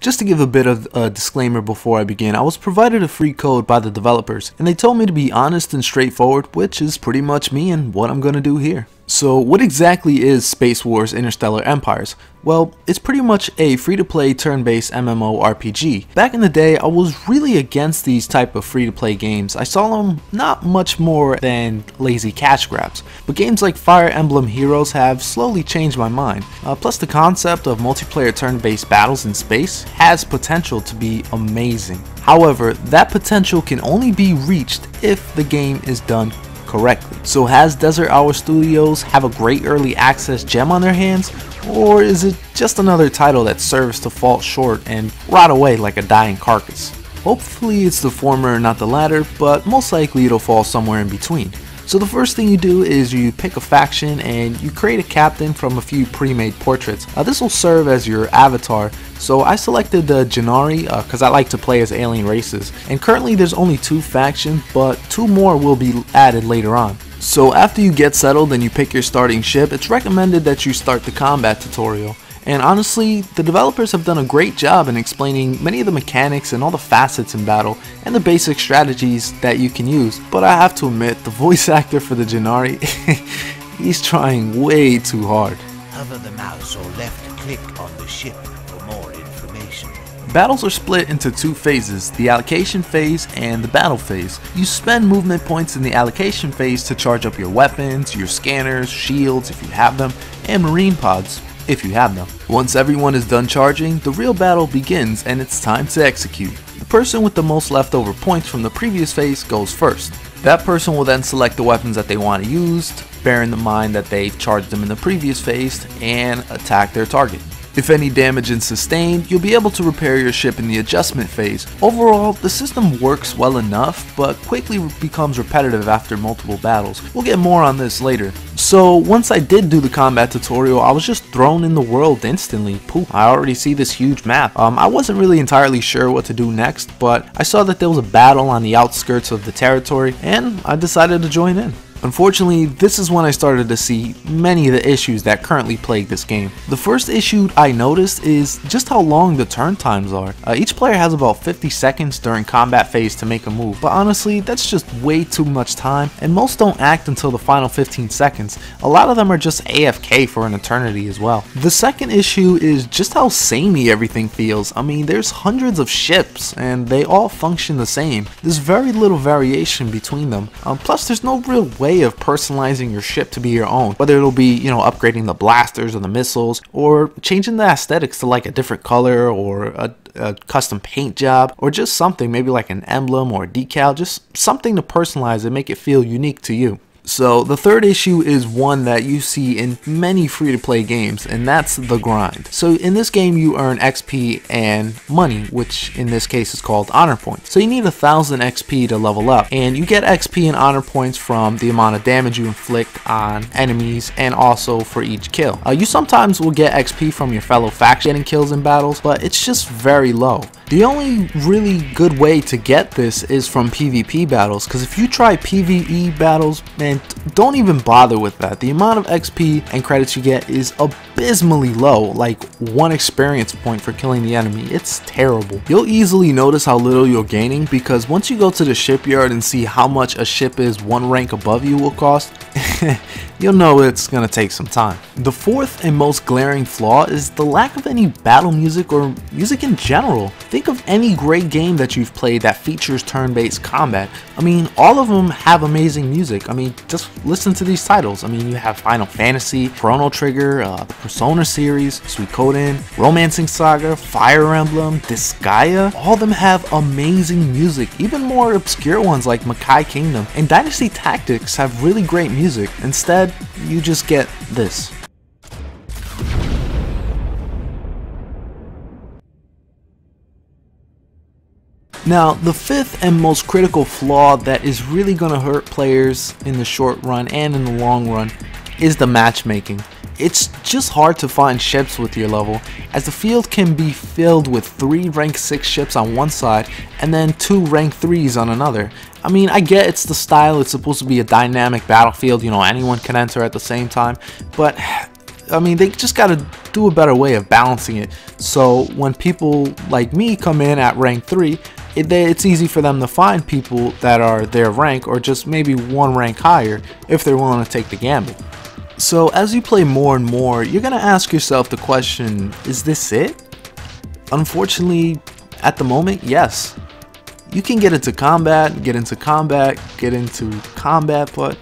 Just to give a bit of a disclaimer before I begin, I was provided a free code by the developers, and they told me to be honest and straightforward, which is pretty much me and what I'm gonna do here. So what exactly is Space Wars Interstellar Empires? Well, it's pretty much a free-to-play turn-based MMORPG. Back in the day, I was really against these type of free-to-play games. I saw them not much more than lazy cash grabs. But games like Fire Emblem Heroes have slowly changed my mind. Uh, plus the concept of multiplayer turn-based battles in space has potential to be amazing. However, that potential can only be reached if the game is done correctly. So has Desert Hour Studios have a great early access gem on their hands? Or is it just another title that serves to fall short and rot away like a dying carcass? Hopefully it's the former not the latter, but most likely it'll fall somewhere in between. So the first thing you do is you pick a faction and you create a captain from a few pre-made portraits. Uh, this will serve as your avatar. So I selected the Jennari because uh, I like to play as alien races. And currently there's only two factions, but two more will be added later on. So after you get settled and you pick your starting ship, it's recommended that you start the combat tutorial. And honestly, the developers have done a great job in explaining many of the mechanics and all the facets in battle and the basic strategies that you can use. But I have to admit, the voice actor for the Jennari, he's trying way too hard. Hover the mouse or left click on the ship for more information. Battles are split into two phases, the allocation phase and the battle phase. You spend movement points in the allocation phase to charge up your weapons, your scanners, shields if you have them, and marine pods if you have them. Once everyone is done charging, the real battle begins and it's time to execute. The person with the most leftover points from the previous phase goes first. That person will then select the weapons that they want to use, bearing in mind that they've charged them in the previous phase, and attack their target. If any damage is sustained, you'll be able to repair your ship in the adjustment phase. Overall, the system works well enough, but quickly becomes repetitive after multiple battles. We'll get more on this later. So once I did do the combat tutorial, I was just thrown in the world instantly. Poof, I already see this huge map. Um, I wasn't really entirely sure what to do next, but I saw that there was a battle on the outskirts of the territory, and I decided to join in. Unfortunately, this is when I started to see many of the issues that currently plague this game. The first issue I noticed is just how long the turn times are. Uh, each player has about 50 seconds during combat phase to make a move, but honestly, that's just way too much time, and most don't act until the final 15 seconds. A lot of them are just AFK for an eternity as well. The second issue is just how samey everything feels. I mean, there's hundreds of ships, and they all function the same. There's very little variation between them. Um, plus, there's no real way way of personalizing your ship to be your own, whether it'll be, you know, upgrading the blasters or the missiles, or changing the aesthetics to like a different color or a, a custom paint job, or just something, maybe like an emblem or a decal, just something to personalize and make it feel unique to you. So the third issue is one that you see in many free-to-play games, and that's the grind. So in this game you earn XP and money, which in this case is called honor points. So you need a thousand XP to level up, and you get XP and honor points from the amount of damage you inflict on enemies and also for each kill. Uh, you sometimes will get XP from your fellow faction kills in battles, but it's just very low. The only really good way to get this is from PvP battles, because if you try PvE battles, man, don't even bother with that. The amount of XP and credits you get is abysmally low, like one experience point for killing the enemy. It's terrible. You'll easily notice how little you're gaining, because once you go to the shipyard and see how much a ship is one rank above you will cost, you'll know it's gonna take some time. The fourth and most glaring flaw is the lack of any battle music or music in general. Think of any great game that you've played that features turn-based combat. I mean, all of them have amazing music. I mean, just listen to these titles. I mean, you have Final Fantasy, Chrono Trigger, uh, the Persona series, Suikoden, Romancing Saga, Fire Emblem, Disgaea. All of them have amazing music, even more obscure ones like Makai Kingdom. And Dynasty Tactics have really great music. Instead, you just get this. Now, the fifth and most critical flaw that is really going to hurt players in the short run and in the long run is the matchmaking. It's just hard to find ships with your level, as the field can be filled with 3 rank 6 ships on one side and then 2 rank 3s on another. I mean, I get it's the style, it's supposed to be a dynamic battlefield, you know, anyone can enter at the same time, but I mean, they just got to do a better way of balancing it. So when people like me come in at rank 3, it, it's easy for them to find people that are their rank or just maybe one rank higher if they're willing to take the gamble. So as you play more and more, you're to ask yourself the question, is this it? Unfortunately, at the moment, yes. You can get into combat, get into combat, get into combat, but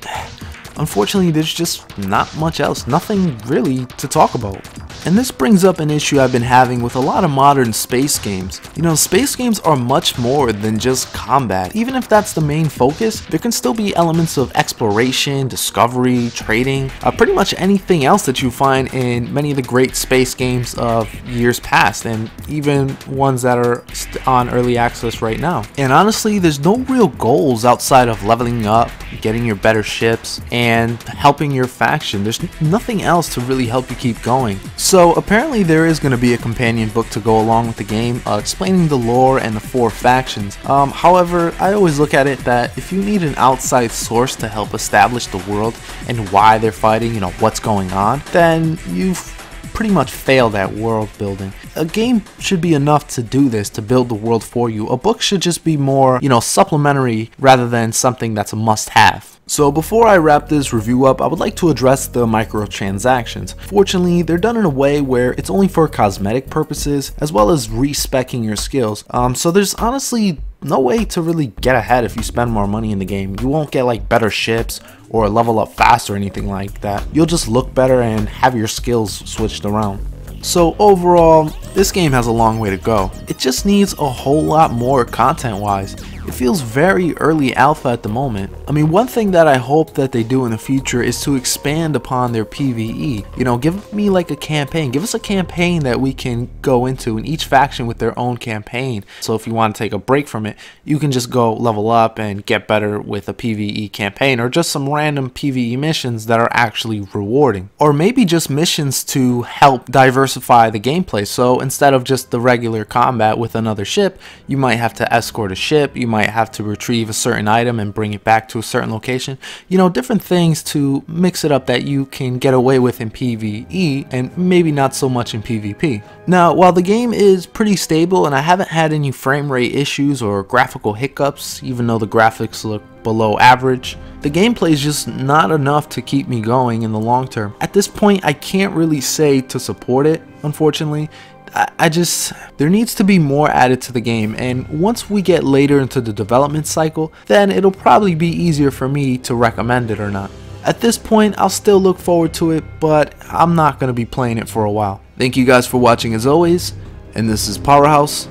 unfortunately there's just not much else, nothing really to talk about. And this brings up an issue I've been having with a lot of modern space games. You know, space games are much more than just combat. Even if that's the main focus, there can still be elements of exploration, discovery, trading, uh, pretty much anything else that you find in many of the great space games of years past, and even ones that are on early access right now. And honestly, there's no real goals outside of leveling up, getting your better ships, and helping your faction. There's nothing else to really help you keep going. So apparently there is going to be a companion book to go along with the game, uh, explaining the lore and the four factions. Um, however, I always look at it that if you need an outside source to help establish the world and why they're fighting, you know, what's going on, then you've pretty much failed at world building. A game should be enough to do this, to build the world for you. A book should just be more, you know, supplementary rather than something that's a must have. So before I wrap this review up, I would like to address the microtransactions. Fortunately, they're done in a way where it's only for cosmetic purposes, as well as respecking your skills. Um, so there's honestly no way to really get ahead if you spend more money in the game. You won't get like better ships or level up fast or anything like that. You'll just look better and have your skills switched around. So overall, this game has a long way to go. It just needs a whole lot more content wise. It feels very early alpha at the moment. I mean, one thing that I hope that they do in the future is to expand upon their PvE. You know, give me like a campaign. Give us a campaign that we can go into and each faction with their own campaign. So if you want to take a break from it, you can just go level up and get better with a PvE campaign or just some random PvE missions that are actually rewarding. Or maybe just missions to help diversify the gameplay. So instead of just the regular combat with another ship, you might have to escort a ship, you might might have to retrieve a certain item and bring it back to a certain location. You know, different things to mix it up that you can get away with in PvE and maybe not so much in PvP. Now, while the game is pretty stable and I haven't had any frame rate issues or graphical hiccups, even though the graphics look below average, the gameplay is just not enough to keep me going in the long term. At this point, I can't really say to support it, unfortunately. I just, there needs to be more added to the game and once we get later into the development cycle, then it'll probably be easier for me to recommend it or not. At this point, I'll still look forward to it, but I'm not going to be playing it for a while. Thank you guys for watching as always, and this is Powerhouse,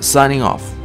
signing off.